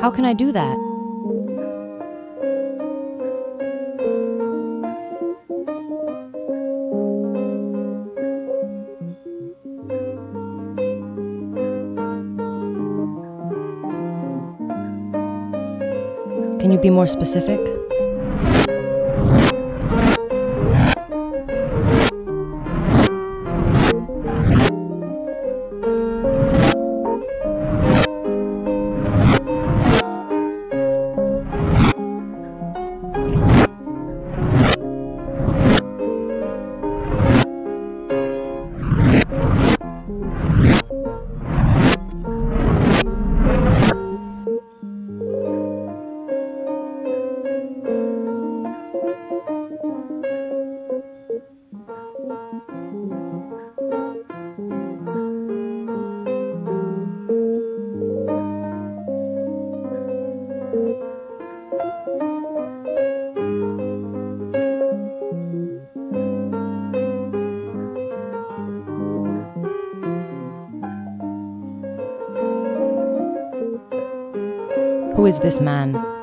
How can I do that? Can you be more specific? Is this man?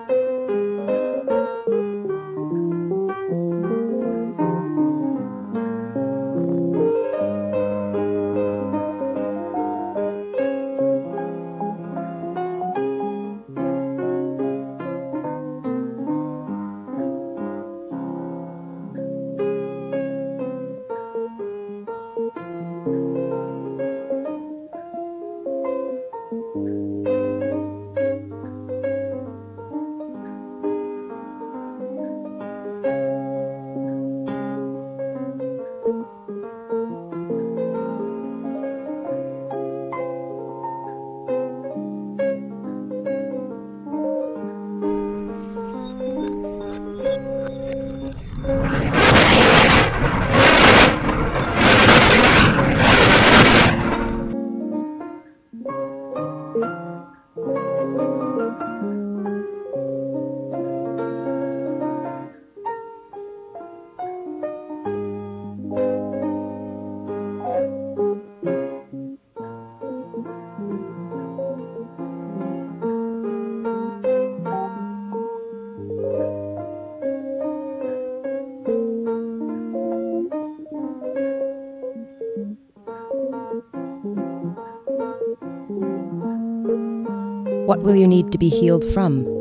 What will you need to be healed from?